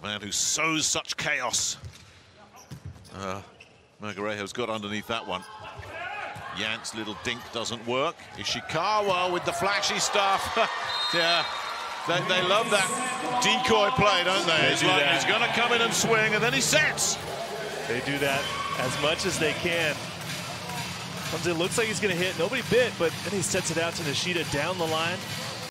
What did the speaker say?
The man who sows such chaos. Uh, Melgarejo's got underneath that one. Yant's little dink doesn't work. Ishikawa with the flashy stuff. yeah, they, they, love that decoy play, don't they? they it's do like that. he's going to come in and swing, and then he sets. They do that as much as they can. Comes in, looks like he's going to hit. Nobody bit, but then he sets it out to Nishida down the line.